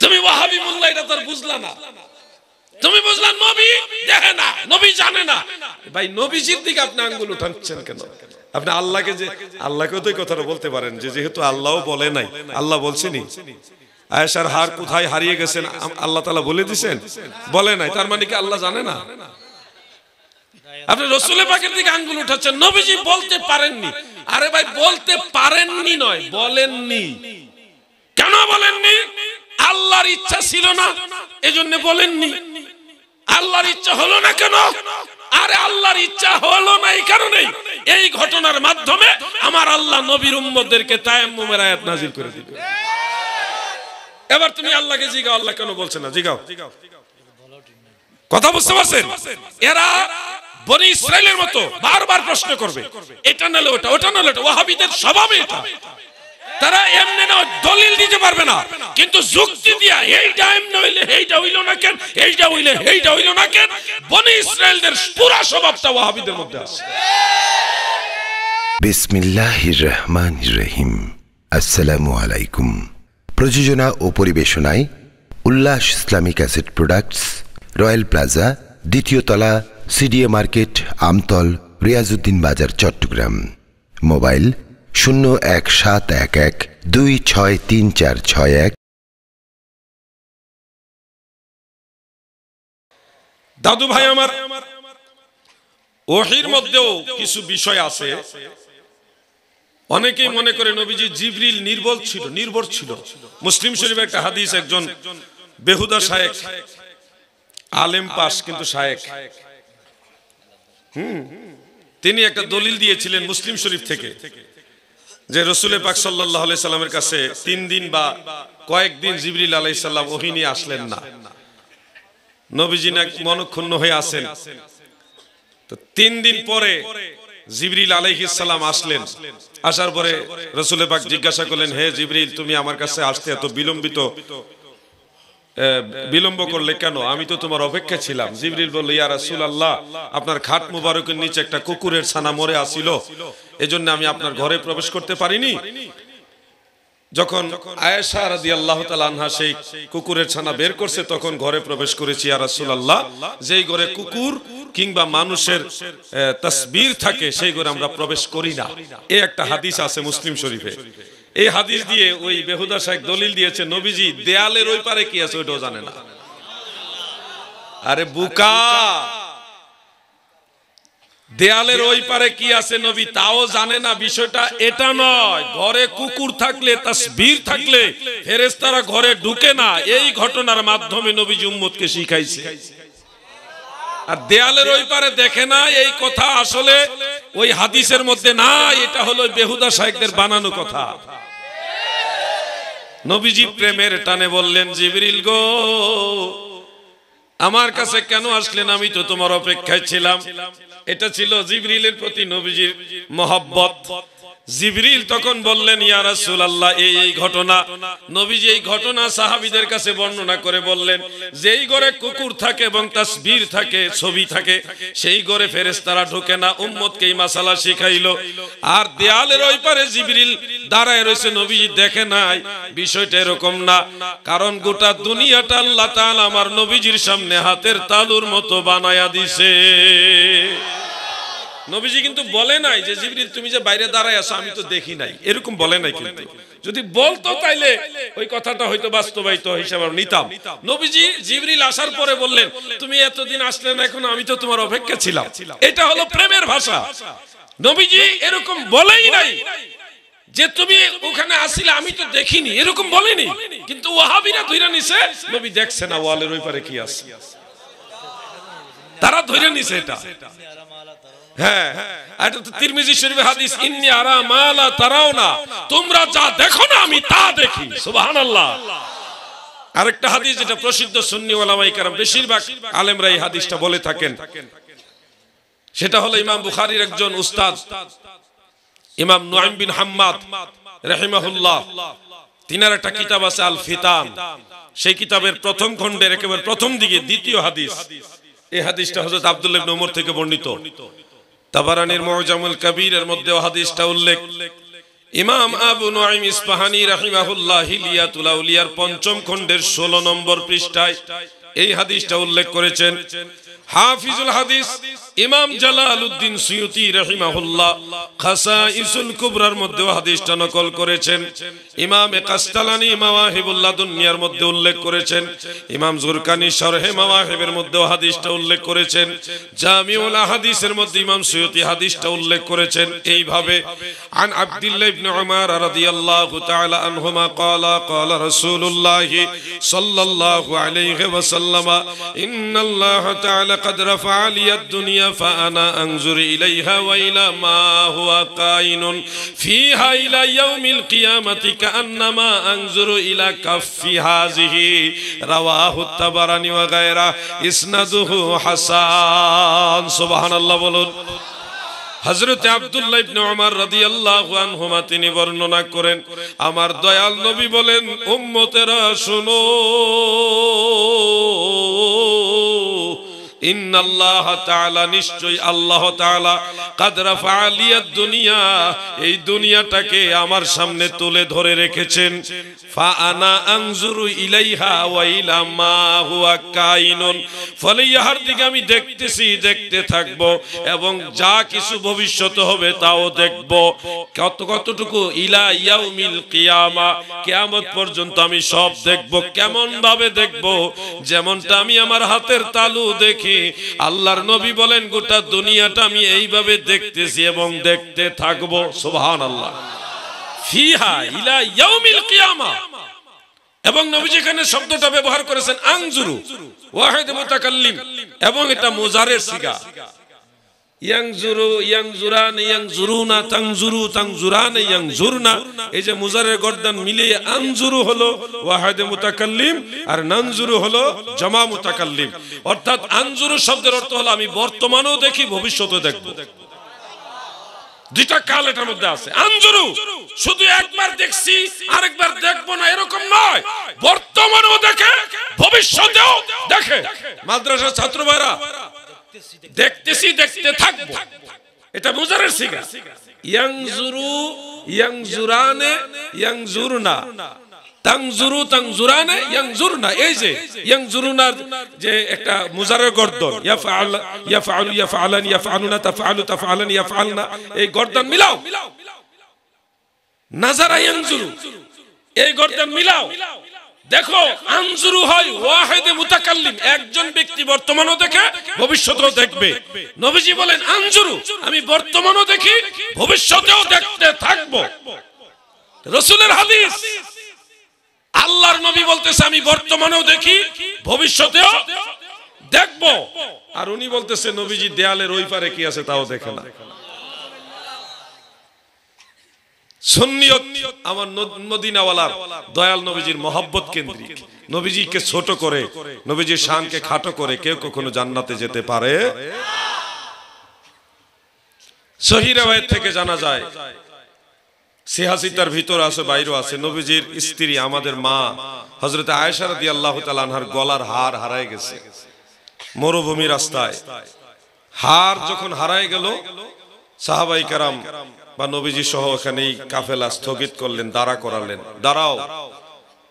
তুমি ওয়াহাবি মোল্লা এটা তোর বুঝলা না। তুমি বুঝলা, নবী দেখে না, নবী জানে না। ভাই, নবীজির দিকে আপনি আঙ্গুল উঠাচ্ছেন কেন? আপনি আল্লাহকে যে আল্লাহকেও তো কথাটা বলতে পারেন যে যেহেতু আল্লাহও বলে নাই, আল্লাহ বলছেনি আয়েশার হার কোথায় হারিয়ে গেছেন আল্লাহ তালা বলে দিছেন? বলে নাই, তার মানে কি আল্লাহ জানে না? আপনি রসুলের পাকের দিকে আঙ্গুল উঠাচ্ছেন, নবীজি বলতে পারেননি। আরে ভাই, বলতে পারেননি নয়, বলেননি। কেন বলেননি? আল্লাহর ইচ্ছা ছিল না, এজন্য বলেননি। আল্লাহর ইচ্ছা হলো না কেন? আরে আল্লাহর ইচ্ছা হলো না এই কারণে। এই ঘটনার মাধ্যমে আমার আল্লাহ নবীর উম্মতদেরকে তায়াম্মুমের আয়াত নাজিল করে দিবে এবার তুমি আল্লাহকে জিগাও, আল্লাহ কেন বলছে না? জিগাও। কথা বুঝতে পারছেন? এরা বনি ইসরায়েলের মতো বারবার প্রশ্ন করবে, এটা নালে ওটা ওটা নালে ওটা। ওয়াহাবিদের স্বভাবে এটা। তারা এমনি না দলিল দিতে পারবে না। কিন্তু যুক্তি দিয়া এইটা এমনি হইলে এইটা হইল না কেন, এইটা হইলে এইটা হইল না কেন, বনি ইসরায়েলদের পুরা স্বভাবটা ওয়াহাবিদের মধ্যে আছে। বিসমিল্লাহির রহমানির রহিম আসসালামু আলাইকুম। প্রযোজনা ও পরিবেশনায় Ullash Islamic asset products, royal plaza, দ্বিতীয় তলা, সিডিএ মার্কেট, আমতল, রিয়াজউদ্দিন বাজার, চট্টগ্রাম। মোবাইল শূন্য এক সাত এক এক দুই ছয় তিন চার ছয় এক। দাদু ভাই আমার, ওহির মধ্যেও কিছু বিষয় আছে। অনেকেই মনে করে নবীজি জিবরিল নির্বল ছিল নির্ভর ছিল। মুসলিম শরীফ একটা হাদিস, একজন বেহুদা শায়েক, আলেম পাস কিন্তু শায়েক। হুম, তিনি একটা দলিল দিয়েছিলেন মুসলিম শরীফ থেকে। যে রসুলের পাক সাল্লাহ সাল্লামের কাছে তিন দিন বা কয়েকদিন জিবরিল আলাইসাল্লাম ওহিনী আসলেন না। নবীজি না মনক্ষুণ্ণ হয়ে আসেন তো তিন দিন পরে জিবরিল আলাইহিসাল্লাম আসলেন। আসার পরে রসুল পাক জিজ্ঞাসা করলেন, হে জিবরিল, তুমি আমার কাছে আসতে এত বিলম্বিত বিলম্ব করলে কেন? আমি তো তোমার অপেক্ষা ছিলাম। জিবরিল বলল, ইয়া রাসূল আল্লাহ আপনার খাট মুবারকের নিচে একটা কুকুরের ছানা মরে আসিল। এজন্য আমি আপনার ঘরে প্রবেশ করতে পারিনি। যখন আয়েশা রাদিয়াল্লাহু তাআলা আনহা সেই কুকুরের ছানা বের করছে, তখন ঘরে প্রবেশ করেছি, ইয়া রাসূলুল্লাহ, যেই ঘরে কুকুর কিংবা মানুষের তাসবির থাকে, সেই ঘরে আমরা প্রবেশ করি না। এ একটা হাদিস আছে মুসলিম শরীফে। এই হাদিস দিয়ে ওই বেহুদা শাহেক দলিল দিয়েছে, নবীজি, দেয়ালের ওই পারে কি আছে ওইটাও জানে না। আরে বুকা! দেয়ালের ওই পারে কি আছে নবী, তাও জানে না বিষয়টা, এটা নয়। ঘরে কুকুর থাকলে, তাসবীর থাকলে, ফেরেশতারা ঘরে ঢুকে না। এই ঘটনার মাধ্যমে নবী উম্মতকে শিখাইছে। আর দেয়ালের ওই পারে দেখে না, এই কথা আসলে ওই হাদিসের মধ্যে না এটা হলো বেহুদা সাহেবদের বানানো কথা। নবীজি প্রেমের টানে বললেন, জিবরিল গো, আমার কাছে কেন আসলেন আমি তো তোমার অপেক্ষায় ছিলাম। এটা ছিল জিবরিলের প্রতি নবীজির মহব্বত। জিবরিল তখন বললেন, ইয়া রাসূলুল্লাহ, এই এই ঘটনা। নবীজি এই ঘটনা সাহাবীদের কাছে বর্ণনা করে বললেন, যেই ঘরে কুকুর থাকে এবং তাসবির থাকে, ছবি থাকে, সেই ঘরে ফেরেশতারা ঢোকে না উম্মতকে এই মাসালা শিখাইলো। আর দেয়ালের ওই পারে জিবরিল দাঁড়ায় রয়েছে, নবীজি দেখে নাই। বিষয়টা এরকম না, কারণ গোটা দুনিয়াটা আল্লাহ তাআলা আমার নবীজির সামনে হাতের তালুর মতো বানায়া দিছে। নবীজি কিন্তু বলে নাই যে, জিবরিল, তুমি যে বাইরে দাঁড়ায় আছো, আমি তো দেখি নাই। এরকম বলে নাই কিন্তু। যদি বলতো তাইলে ওই কথাটা হয়তো বাস্তবায়িত হিসাবে নিতাম। নবীজি জিবরিল আসার পরে বললেন, তুমি এতদিন আসলে না, এখন আমি তো তোমার অপেক্ষা ছিলাম। এটা হলো প্রেমের ভাষা। নবীজি এরকম বলেই নাই যে, তুমি ওখানে আসলে, আমি তো দেখিনি। এরকম বলেনি। কিন্তু ওয়াহাবিরা ধইরা নিছে, নবী দেখছে না, ওয়ালের ওই পারে কি আছে? তারা ধরে নিছে এটা। হ্যাঁ এটা তো তিরমিজি হাদিস তোমরা যা দেখো না, আমি তা দেখি। আরেকটা হাদিস যেটা প্রসিদ্ধ কারাম, বেশিরভাগ আলেমরা এই হাদিসটা বলে থাকেন। সেটা হলো ইমাম বুখারীর একজন উস্তাদ, ইমাম নুআইম বিন হাম্মাদ, রাহিমাহুল্লাহ। তিনার একটা কিতাব আছে আল ফিতান সেই কিতাবের প্রথম খণ্ডের একেবারে প্রথম দিকে দ্বিতীয় হাদিস। এই হাদিসটা হযরত আব্দুল্লাহ ইবনে ওমর থেকে বর্ণিত। তাবারানির মুজামুল কবিরের মধ্যে হাদিসটা উল্লেখ। ইমাম আবু নঈম ইসফাহানি রাহিমাহুল্লাহ হিলিয়াতুল আউলিয়ার পঞ্চম খণ্ডের 16 নম্বর পৃষ্ঠায় এই হাদিসটা উল্লেখ করেছেন হাফিজুল হাদিস, ইমাম জালালউদ্দিন সুয়ুতি রাহিমাহুল্লাহ খাসাইসুল কুবরার মধ্যে হাদিসটা নকল করেছেন। ইমাম কাস্তালানি মাওয়াহিবুল্লাহ দুনিয়ার মধ্যে উল্লেখ করেছেন। ইমাম জুরকানি শরহে মাওয়াহিবের মধ্যে হাদিসটা উল্লেখ করেছেন। জামিউল হাদিসের মধ্যে ইমাম সুয়ুতি হাদিসটা উল্লেখ করেছেন। এইভাবে, আন আব্দুল্লাহ ইবনে উমার রাদিয়াল্লাহু তাআলা আনহুমা ক্বালা ক্বালা রাসূলুল্লাহ সাল্লাল্লাহু আলাইহি ওয়াসাল্লাম, ইন্নাল্লাহ তাআলা قد رفع لي الدنيا فأنا أنظر إليها وإلى ما هو قائن فيها إلى يوم القيامة كأنما أنظر إلى كف هذه رواه التبراني وغيره إسناده حسان سبحان الله বলুন হযরত আব্দুল্লাহ ইবনে ওমর রাদিয়াল্লাহু আনহুমা তিনি বর্ণনা করেন আমার দয়াল নবী বলেন উম্মতেরা শুনো ইন্নাল্লাহ তাআলা নিশ্চয় আল্লাহ এই দুনিয়াটাকে আমার সামনে তুলে ধরে রেখেছেন। দেখতেছি, দেখতে এবং যা কিছু হবে তাও কত, কতটুকু? ইলা কিয়ামা। পর্যন্ত আমি সব দেখব কেমন ভাবে দেখব? যেমনটা আমি আমার হাতের তালু দেখি, আল্লাহর নবী বলেন, গোটা দুনিয়াটা আমি এইভাবে দেখতেছি এবং দেখতে থাকব। সুবহানাল্লাহ। এবং নবী যেখানে শব্দটা ব্যবহার করেছেন আংজুরু, ওয়াহিদ এবং এটা মুজারের সিগা। এই যে গর্দান মিলিয়ে হলো আর নানজুরু হলো জামা মুতাকাল্লিম। অর্থাৎ আনজুরু শব্দের অর্থ হলো আমি বর্তমানেও দেখি ভবিষ্যতে দেখব। দুইটা কাল এটার মধ্যে আছে। আঞ্জুরু শুধু একবার দেখছি, আরেকবার দেখব না, এরকম নয়। বর্তমানেও দেখে, ভবিষ্যতেও দেখে। মাদ্রাসা ছাত্র ভাইরা, দেখতেছি, দেখতে থাকব। এটা মুজারের সিগা ইয়াংজুরু, ইয়াংজুরানে, ইয়াংজুরনা। তাংজুরু তাংজুরানে ইয়াংজুরনা। এই যে, ইয়াংজুরুনার যে একটা মুজারের গর্দন, ইয়াফআল, ইয়াফআলু ইয়াফআলান, ইয়াফআলুনা তাফআলু তাফআলান, ইয়াফআলনা। এই গর্দন মিলাও। নাজারা ইয়াংজুরু। এই গর্দন মিলাও। দেখো, আনজুরু হয় ওয়াহিদে মুতাকাল্লিম। একজন ব্যক্তি বর্তমানও দেখে, ভবিষ্যতেও দেখবে। নবীজি বলেন, আনজুরু, আমি বর্তমানও দেখি, ভবিষ্যতেও দেখতে থাকব। রসুলের হাদিস আল্লাহর নবী বলতেছে, আমি বর্তমানেও দেখি, ভবিষ্যতেও দেখব। আর উনি বলতেছে, নবীজি দেয়ালের ওই পারে কি আছে তাও দেখে না। খাটো করে কেউ কখনো জান্নাতে যেতে পারে। থেকে জানা যায় সিহাসিতার ভিতর আছে বাইরে আছে। নবীজির স্ত্রী, আমাদের মা হজরত আয়েশা রাদি আল্লাহ তালানহার গলার হার হারায় গেছে। মরুভূমি রাস্তায়। হার যখন হারায় গেল, সাহাবাই কারাম বা নবীজি সহ এখানেই কাফেলা স্থগিত করলেন, দাঁড়া করালেন। দাঁড়াও।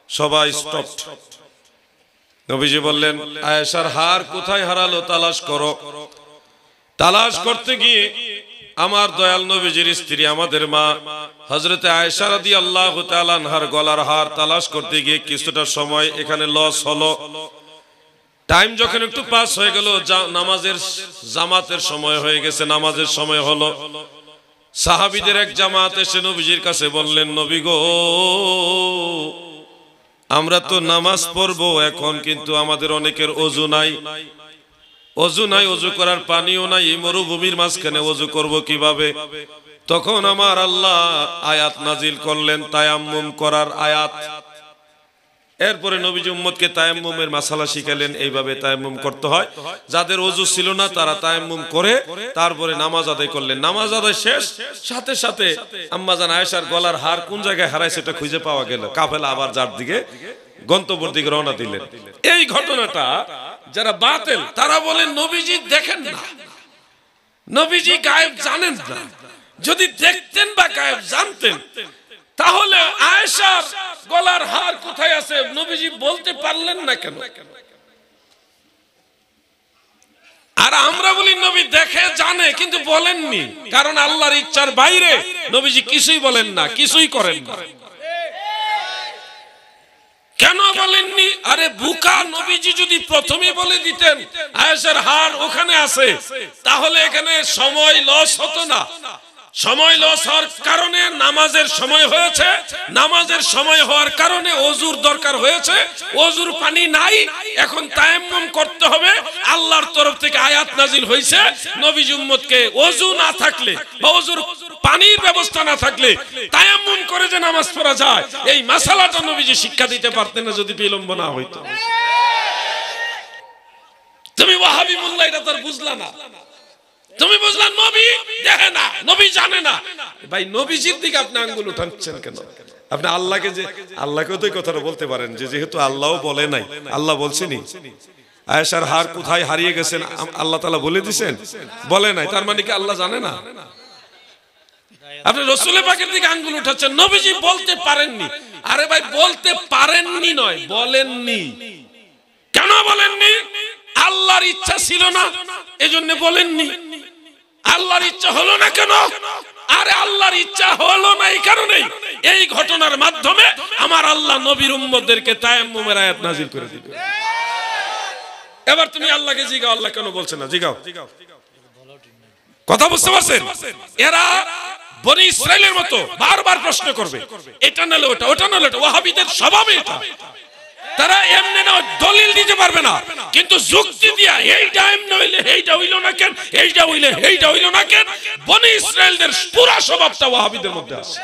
সবাই স্টপ নবীজি বললেন, আয়েশার হার কোথায় হারালো? তালাশ করো। তালাশ করতে গিয়ে আমার দয়াল নবীজির স্ত্রী, আমাদের মা হজরতে আয়েশা রাদি আল্লাহ তালানহার গলার হার তালাশ করতে গিয়ে কিছুটা সময় এখানে লস হলো। টাইম যখন একটু পাস হয়ে গেল নামাজের জামাতের সময় হয়ে গেছে, নামাজের সময় হলো। সাহাবিদের এক জামাত এসে নবীজির কাছে বললেন, নবী গো, আমরা তো নামাজ পড়ব এখন, কিন্তু আমাদের অনেকের অজু নাই। অজু নাই, অজু করার পানিও নাই, এই মরুভূমির মাঝখানে অজু করব কীভাবে? তখন আমার আল্লাহ আয়াত নাজিল করলেন তায়াম্মুম করার আয়াত। এরপরে নবীজি উম্মতকে তায়াম্মুমের মাসালা শিখালেন, এইভাবে তায়াম্মুম করতে হয়। যাদের অজু ছিল না, তারা তায়াম্মুম করে, তারপরে নামাজ আদায় করলেন। নামাজ আদায় শেষ, সাথে সাথে আম্মাজান আয়েশার গলার হার কোন জায়গায় হারায় সেটা খুঁজে পাওয়া গেল। কাফেলা আবার যার দিকে, গন্তব্যের দিকে রওনা দিলেন। এই ঘটনাটা যারা বাতেল, তারা বলেন নবীজি দেখেন না। নবীজি গায়েব জানেন না। যদি দেখতেন বা গায়েব জানতেন, তাহলে আয়েশার গলার হার কোথায় আছে? নবীজি বলতে পারলেন না কেন? আর আমরা বলি, নবী দেখে, জানে, কিন্তু বলেননি। কারণ আল্লাহর ইচ্ছার বাইরে নবীজি কিছুই বলেন না, কিছুই করেন না কেন বলেননি? আরে বুকা নবীজি যদি প্রথমে বলে দিতেন, আয়েশার হার ওখানে আছে, তাহলে এখানে সময় লস হতো না। সময় লস হওয়ার কারণে নামাজের সময় হয়েছে। নামাজের সময় হওয়ার কারণে অজুর দরকার হয়েছে। অজুর পানি নাই। এখন তায়াম্মুম করতে হবে। আল্লাহর তরফ থেকে আয়াত নাজিল হয়েছে। নবীজি উম্মতকে অজু না থাকলে বা অজুর পানির ব্যবস্থা না থাকলে তায়াম্মুম করে যে নামাজ পড়া যায়, এই মাসালাটা নবীজি শিক্ষা দিতে পারতেন না যদি বিলম্ব না হইতো। তুমি ওয়াহাবি মোল্লা, এটা তোর বুঝলা না। তুমি বুঝলা, নবী দেখে না, নবী জানে না। ভাই, নবীজির দিকে আপনি আঙ্গুল উঠাচ্ছেন কেন? আপনি আল্লাহকে যে আল্লাহকেও তো কথাটা বলতে পারেন যে যেহেতু আল্লাহও বলে নাই। আল্লাহ বলছেনি আয়েশার হার কোথায় হারিয়ে গেছেন? আল্লাহ তালা বলে দিছেন? বলে নাই। তার মানে কি আল্লাহ জানে না? আপনি রসুলের পাকের দিকে আঙ্গুল উঠাচ্ছেন। নবীজি বলতে পারেননি। আরে ভাই, বলতে পারেননি নয়, বলেননি। কেন বলেননি? আল্লাহর ইচ্ছা ছিল না, এজন্য বলেননি। আল্লাহর ইচ্ছা হলো না কেন? আরে আল্লাহর ইচ্ছা হলো না এই কারণেই। এই ঘটনার মাধ্যমে আমার আল্লাহ নবীর উম্মতদেরকে তায়াম্মুমের আয়াত নাজিল করে দিবে এবার তুমি আল্লাহকে জিগাও, আল্লাহ কেন বলছে না? জিগাও। কথা বুঝতে পারছেন? এরা বনি ইসরায়েলের মতো বারবার প্রশ্ন করবে, এটা নালে ওটা ওটা নালে ওটা। ওয়াহাবিদের স্বভাব এটা। তারা এমনি না দলিল দিতে পারবে না। কিন্তু যুক্তি দিয়া এইটা এমনি হইলে এইটা হইল না কেন? এইটা হইলে এইটা হইল না কেন? বনি ইসরায়েলদের পুরা স্বভাবটা ওয়াহাবিদের মধ্যে আছে।